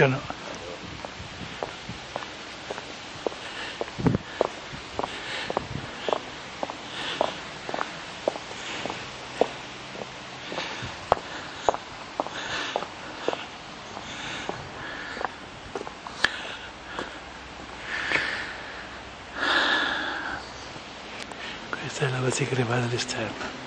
Già no. Questa è la rimane all'esterno.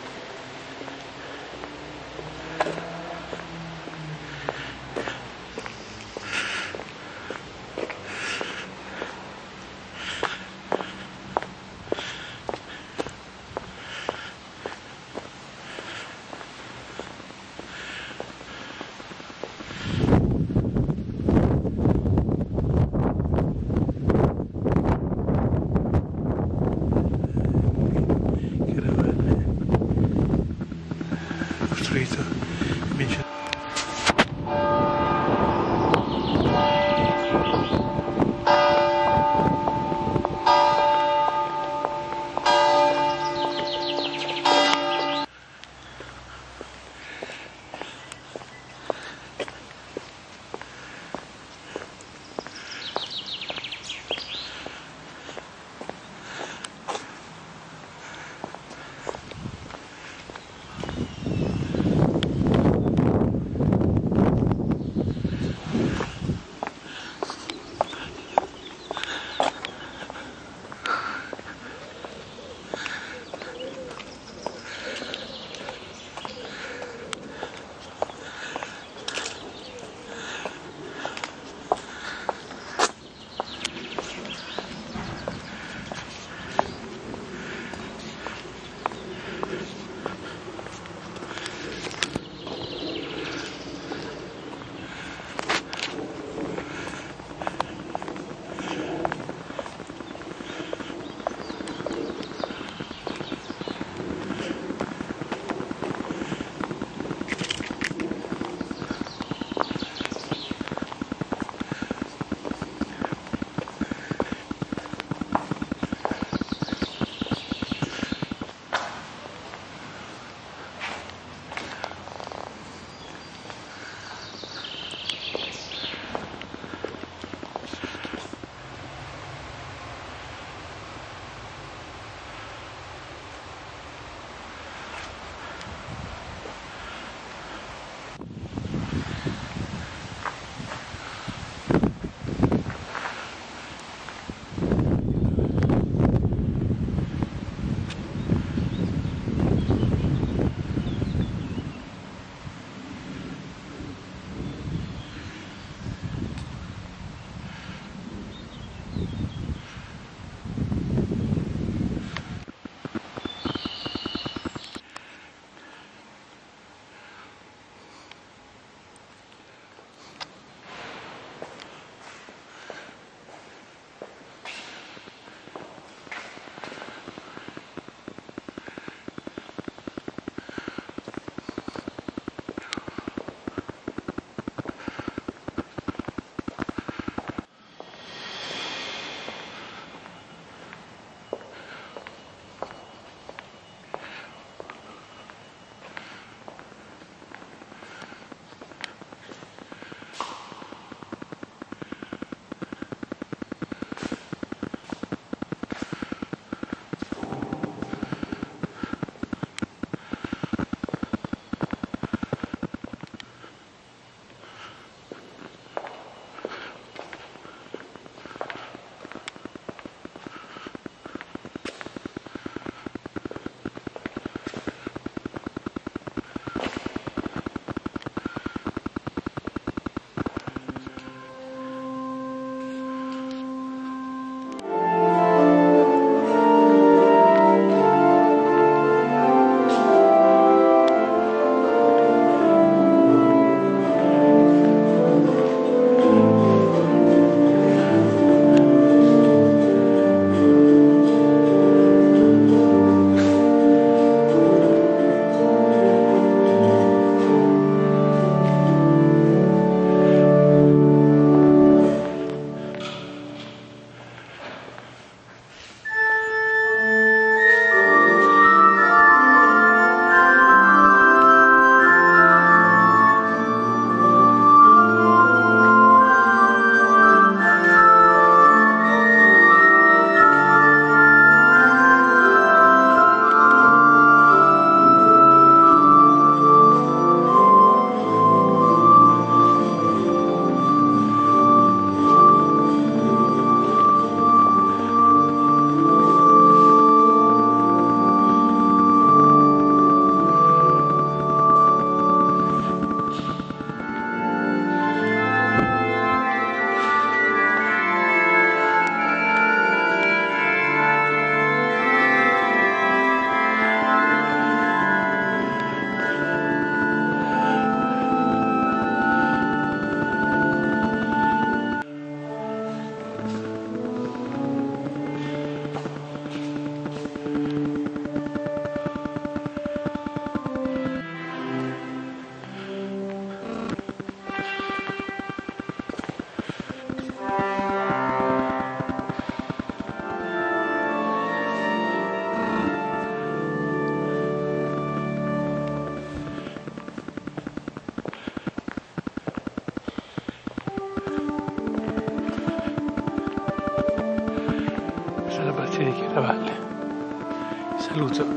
loser.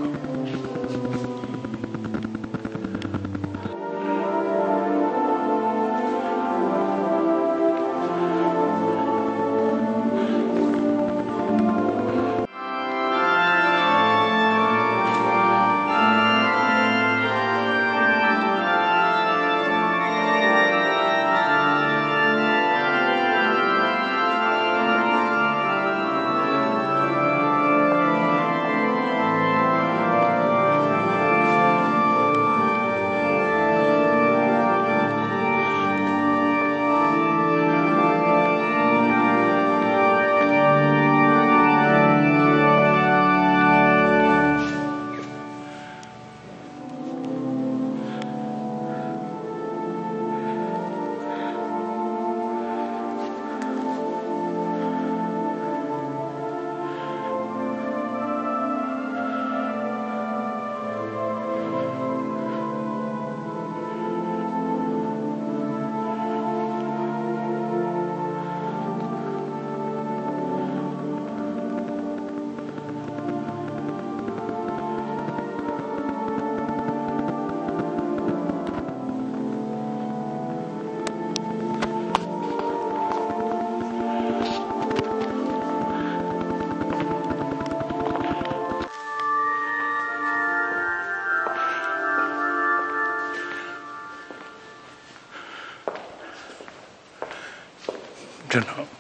真的。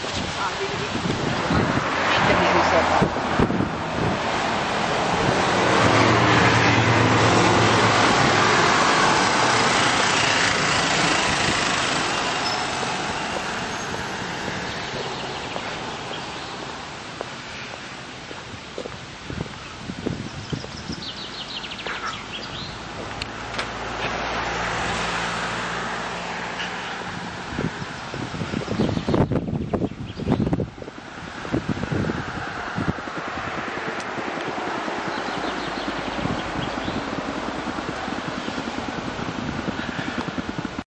啊对对对我们每天都会送